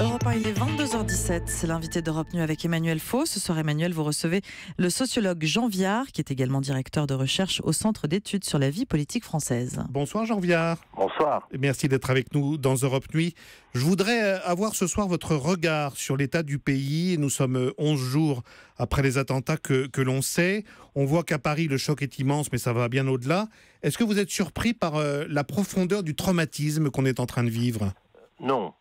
Europe 1, il est 22h17. C'est l'invité d'Europe Nuit avec Emmanuel Faux. Ce soir, Emmanuel, vous recevez le sociologue Jean Viard, qui est également directeur de recherche au Centre d'études sur la vie politique française. Bonsoir Jean Viard. Bonsoir. Merci d'être avec nous dans Europe Nuit. Je voudrais euh, avoir ce soir votre regard sur l'état du pays. Nous sommes 11 euh, jours après les attentats que, que l'on sait. On voit qu'à Paris, le choc est immense, mais ça va bien au-delà. Est-ce que vous êtes surpris par euh, la profondeur du traumatisme qu'on est en train de vivre? Non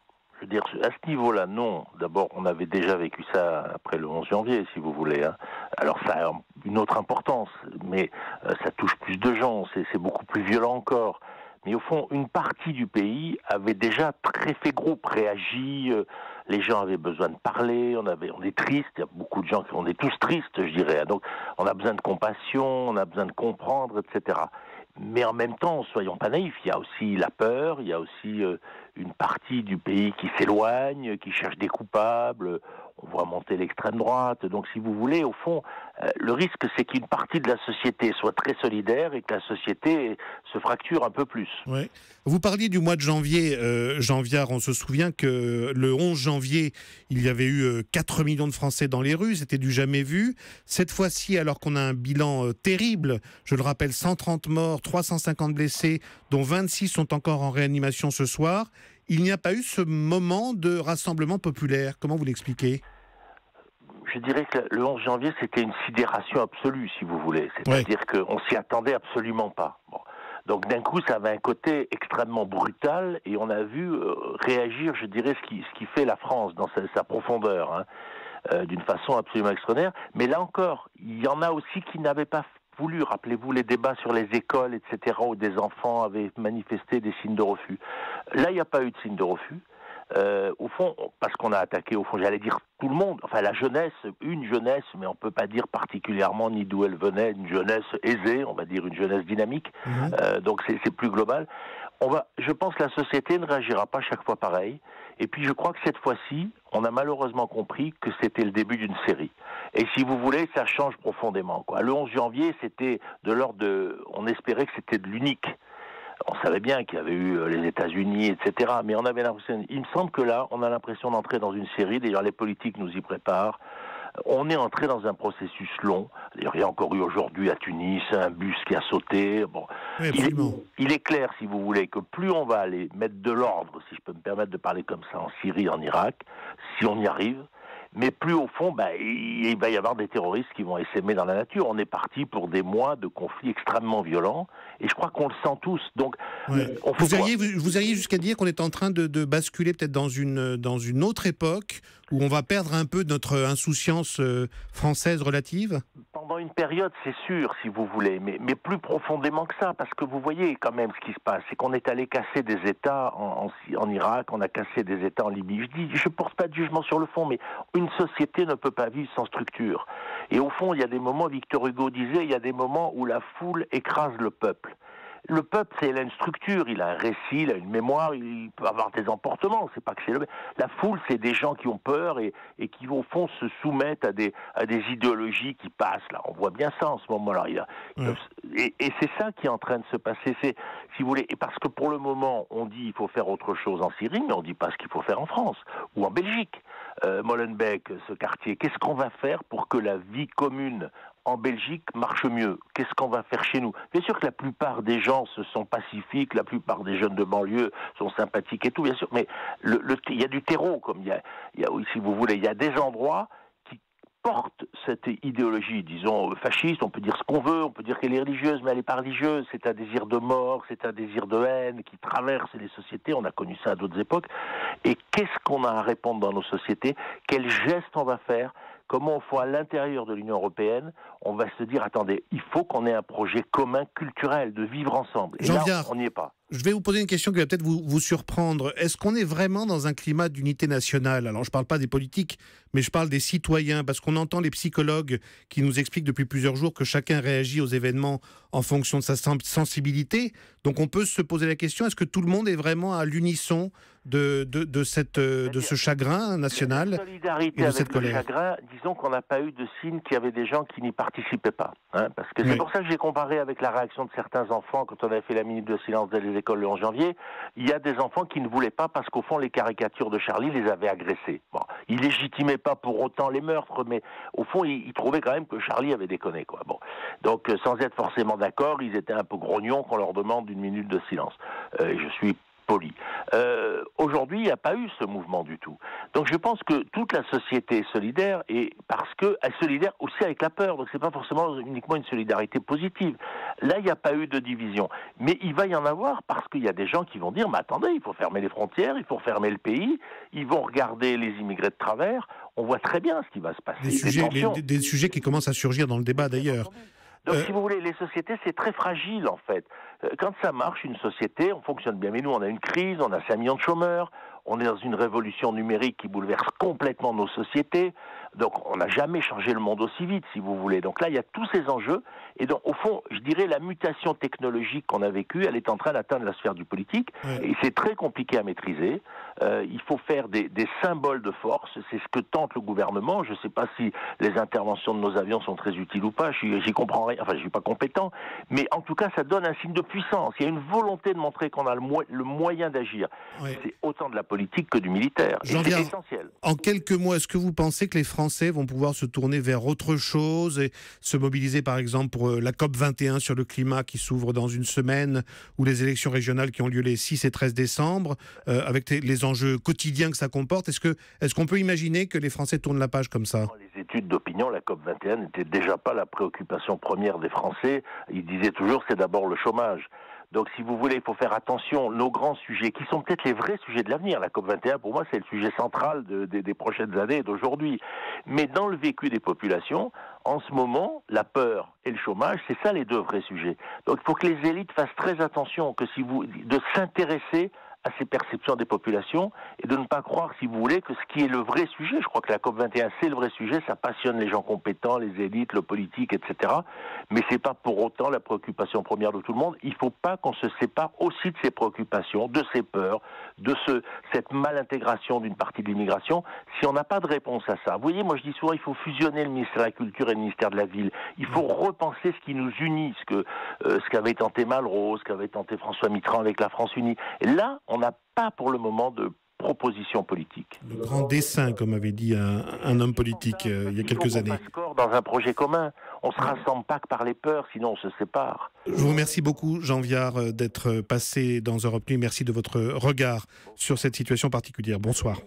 dire, à ce niveau-là, non. D'abord, on avait déjà vécu ça après le 11 janvier, si vous voulez. Hein. Alors ça a une autre importance, mais euh, ça touche plus de gens, c'est beaucoup plus violent encore. Mais au fond, une partie du pays avait déjà très fait groupe, réagi. Euh, les gens avaient besoin de parler. On avait, on est triste. Il y a beaucoup de gens qui, on est tous tristes, je dirais. Hein. Donc, on a besoin de compassion, on a besoin de comprendre, etc. Mais en même temps, soyons pas naïfs, il y a aussi la peur, il y a aussi euh, une partie du pays qui s'éloigne, qui cherche des coupables, on voit monter l'extrême droite. Donc si vous voulez, au fond, euh, le risque c'est qu'une partie de la société soit très solidaire et que la société se fracture un peu plus. Ouais. Vous parliez du mois de janvier, euh, janvier, on se souvient que le 11 janvier, il y avait eu 4 euh, millions de Français dans les rues, c'était du jamais vu. Cette fois-ci, alors qu'on a un bilan euh, terrible, je le rappelle, 130 morts, 350 blessés, dont 26 sont encore en réanimation ce soir, il n'y a pas eu ce moment de rassemblement populaire. Comment vous l'expliquez? Je dirais que le 11 janvier, c'était une sidération absolue, si vous voulez. C'est-à-dire qu'on s'y attendait absolument pas. Donc d'un coup, ça avait un côté extrêmement brutal et on a vu euh, réagir, je dirais, ce qui, ce qui fait la France dans sa, profondeur, hein, euh, d'une façon absolument extraordinaire. Mais là encore, il y en a aussi qui n'avaient pas voulu. Rappelez-vous les débats sur les écoles, etc., où des enfants avaient manifesté des signes de refus. Là, il n'y a pas eu de signe de refus. Euh, au fond, parce qu'on a attaqué, au fond, j'allais dire tout le monde, enfin la jeunesse, une jeunesse, mais on peut pas dire particulièrement ni d'où elle venait, une jeunesse aisée, on va dire une jeunesse dynamique, mhm. euh, donc c'est plus global. On va, je pense que la société ne réagira pas chaque fois pareil. Et puis je crois que cette fois-ci, on a malheureusement compris que c'était le début d'une série. Et si vous voulez, ça change profondément. Le 11 janvier, c'était de l'ordre de, on espérait que c'était de l'unique on savait bien qu'il y avait eu euh, les États-Unis, etc. Mais on avait l'impression. Il me semble que là, on a l'impression d'entrer dans une série. D'ailleurs, les politiques nous y préparent. On est entré dans un processus long. D'ailleurs, il y a encore eu aujourd'hui à Tunis un bus qui a sauté. Bon, il, est, clair, si vous voulez, que plus on va aller mettre de l'ordre, si je peux me permettre de parler comme ça, en Syrie, en Irak, si on y arrive, mais plus au fond, bah, il va y avoir des terroristes qui vont essaimer dans la nature. On est parti pour des mois de conflits extrêmement violents, et je crois qu'on le sent tous. Donc, vous, auriez, vous, jusqu'à dire qu'on est en train de, de basculer peut-être dans une, dans une autre époque où on va perdre un peu notre insouciance euh, française relative? Pendant une période, c'est sûr, si vous voulez, mais, mais plus profondément que ça, parce que vous voyez quand même ce qui se passe, c'est qu'on est allé casser des États en, en, Irak, on a cassé des États en Libye. Je dis, je porte pas de jugement sur le fond, mais une société ne peut pas vivre sans structure. Et au fond, il y a des moments, Victor Hugo disait, il y a des moments où la foule écrase le peuple le peuple, c'est, il a une structure, il a un récit, il a une mémoire, il peut avoir des emportements. C'est pas que c'est le... La foule, c'est des gens qui ont peur et, et qui, au fond, se soumettent à des, à des idéologies qui passent. Là, on voit bien ça en ce moment-là. Et, et c'est ça qui est en train de se passer. C'est, si vous voulez, et parce que pour le moment, on dit il faut faire autre chose en Syrie, mais on dit pas ce qu'il faut faire en France ou en Belgique. Euh, Molenbeek, ce quartier, qu'est-ce qu'on va faire pour que la vie commune en Belgique marche mieux? Qu'est-ce qu'on va faire chez nous? Bien sûr que la plupart des gens se sont pacifiques, la plupart des jeunes de banlieue sont sympathiques et tout, bien sûr, mais il y a du terreau, comme il y a, si vous voulez, il y a des endroits qui portent cette idéologie, disons, fasciste, on peut dire ce qu'on veut, on peut dire qu'elle est religieuse, mais elle n'est pas religieuse, c'est un désir de mort, c'est un désir de haine qui traverse les sociétés, on a connu ça à d'autres époques, et qu'est-ce qu'on a à répondre dans nos sociétés? Quels gestes on va faire? Comment on fait à l'intérieur de l'Union européenne, on va se dire, attendez, il faut qu'on ait un projet commun culturel, de vivre ensemble. Et là, on n'y est pas. Je vais vous poser une question qui va peut-être vous, vous surprendre. Est-ce qu'on est vraiment dans un climat d'unité nationale? Alors, je ne parle pas des politiques, mais je parle des citoyens, parce qu'on entend les psychologues qui nous expliquent depuis plusieurs jours que chacun réagit aux événements en fonction de sa sensibilité. Donc, on peut se poser la question est-ce que tout le monde est vraiment à l'unisson de, de, cette, de ce chagrin national solidarité et de cette colère? chagrin, disons qu'on n'a pas eu de signe qu'il y avait des gens qui n'y participaient pas. Hein, parce que c'est pour ça que j'ai comparé avec la réaction de certains enfants quand on avait fait la minute de silence les le 11 janvier, il y a des enfants qui ne voulaient pas parce qu'au fond, les caricatures de Charlie les avaient agressés. Bon, ils légitimaient pas pour autant les meurtres, mais au fond, ils, trouvaient quand même que Charlie avait déconné. Quoi. Bon. Donc, euh, sans être forcément d'accord, ils étaient un peu grognons qu'on leur demande une minute de silence. Euh, je suis poli. Euh, aujourd'hui, il n'y a pas eu ce mouvement du tout. Donc je pense que toute la société est solidaire et parce qu'elle est solidaire aussi avec la peur. Donc c'est pas forcément uniquement une solidarité positive. Là, il n'y a pas eu de division. Mais il va y en avoir parce qu'il y a des gens qui vont dire, mais attendez, il faut fermer les frontières, il faut fermer le pays, ils vont regarder les immigrés de travers. On voit très bien ce qui va se passer. Des, sujets, des sujets qui commencent à surgir dans le débat d'ailleurs. Donc, euh, si vous voulez, les sociétés, c'est très fragile, en fait. Euh, quand ça marche, une société, on fonctionne bien. Mais nous, on a une crise, on a 5 millions de chômeurs, on est dans une révolution numérique qui bouleverse complètement nos sociétés. Donc, on n'a jamais changé le monde aussi vite, si vous voulez. Donc là, il y a tous ces enjeux. Et donc, au fond, je dirais, la mutation technologique qu'on a vécue, elle est en train d'atteindre la sphère du politique. Et c'est très compliqué à maîtriser. Euh, il faut faire des, des, symboles de force. C'est ce que tente le gouvernement. Je ne sais pas si les interventions de nos avions sont très utiles ou pas. J'y comprends rien. Enfin, je suis pas compétent. Mais en tout cas, ça donne un signe de puissance. Il y a une volonté de montrer qu'on a le, le moyen d'agir. C'est autant de la politique que du militaire. C'est essentiel. En quelques mots, est-ce que vous pensez que les Français vont pouvoir se tourner vers autre chose et se mobiliser, par exemple, pour euh, la COP 21 sur le climat qui s'ouvre dans une semaine ou les élections régionales qui ont lieu les 6 et 13 décembre, euh, avec les enjeux quotidiens que ça comporte? Est-ce que est-ce qu'on peut imaginer que les Français tournent la page comme ça? Les études d'opinion, la COP 21 n'était déjà pas la préoccupation première des Français. Ils disaient toujours c'est d'abord le chômage. Donc, si vous voulez, il faut faire attention. Nos grands sujets, qui sont peut-être les vrais sujets de l'avenir, la COP 21, pour moi, c'est le sujet central des prochaines années et d'aujourd'hui. Mais dans le vécu des populations, en ce moment, la peur et le chômage, c'est ça les deux vrais sujets. Donc, il faut que les élites fassent très attention, que si vous, de s'intéresser à ces perceptions des populations et de ne pas croire, si vous voulez, que ce qui est le vrai sujet, je crois que la COP21 c'est le vrai sujet, ça passionne les gens compétents, les élites, le politique, etc. Mais c'est pas pour autant la préoccupation première de tout le monde. Il faut pas qu'on se sépare aussi de ces préoccupations, de ces peurs, de ce, cette malintégration d'une partie de l'immigration, si on n'a pas de réponse à ça. Vous voyez, moi je dis souvent, il faut fusionner le ministère de la Culture et le ministère de la Ville. Il faut repenser ce qui nous unit, ce que euh, ce qu'avait tenté Malraux, ce qu'avait tenté François Mitterrand avec la France unie. Là, n'a pas pour le moment de proposition politique. Le grand dessin, comme avait dit un, homme politique euh, il y a quelques années. On dans un projet commun. On se rassemble pas que par les peurs, sinon on se sépare. Je vous remercie beaucoup, Jean Viard, euh, d'être passé dans Europe Nuit. Merci de votre regard sur cette situation particulière. Bonsoir.